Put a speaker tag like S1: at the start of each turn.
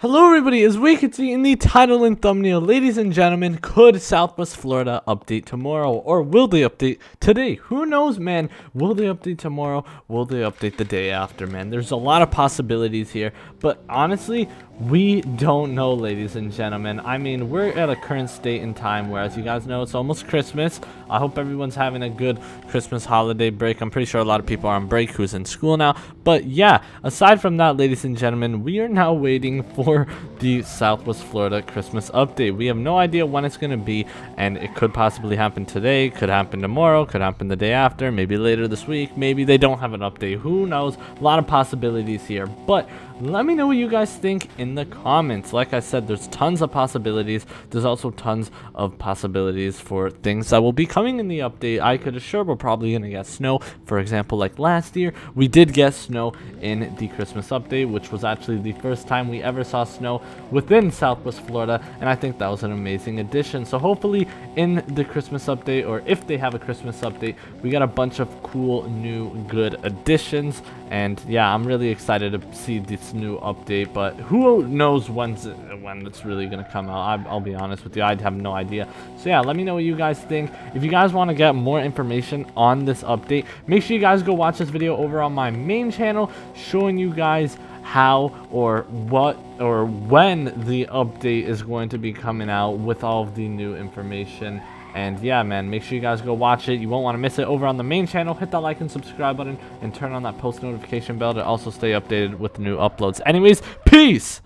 S1: Hello everybody, as we can see in the title and thumbnail, ladies and gentlemen, could Southwest Florida update tomorrow? Or will they update today? Who knows, man? Will they update tomorrow? Will they update the day after, man? There's a lot of possibilities here, but honestly, we don't know, ladies and gentlemen. I mean, we're at a current state in time where, as you guys know, it's almost Christmas. I hope everyone's having a good Christmas holiday break. I'm pretty sure a lot of people are on break who's in school now. But yeah, aside from that, ladies and gentlemen, we are now waiting for the Southwest Florida Christmas update. We have no idea when it's going to be, and it could possibly happen today, could happen tomorrow, could happen the day after, maybe later this week, maybe they don't have an update. Who knows? A lot of possibilities here. But let me know what you guys think in the comments. Like I said, there's tons of possibilities. There's also tons of possibilities for things that will be coming in the update. I could assure we're probably going to get snow. For example, like last year, we did get snow in the Christmas update, which was actually the first time we ever saw snow within Southwest Florida, and I think that was an amazing addition. So hopefully in the Christmas update, or if they have a Christmas update, we got a bunch of cool, new, good additions. And yeah, I'm really excited to see this new update, but who knows when's when it's really going to come out. I, will be honest with you, I have no idea. So yeah, let me know what you guys think. If you guys want to get more information on this update, make sure you guys go watch this video over on my main channel showing you guys how or what or when the update is going to be coming out with all of the new information and yeah, man, make sure you guys go watch it. You won't want to miss it over on the main channel. Hit that like and subscribe button and turn on that post notification bell to also stay updated with the new uploads. Anyways, peace!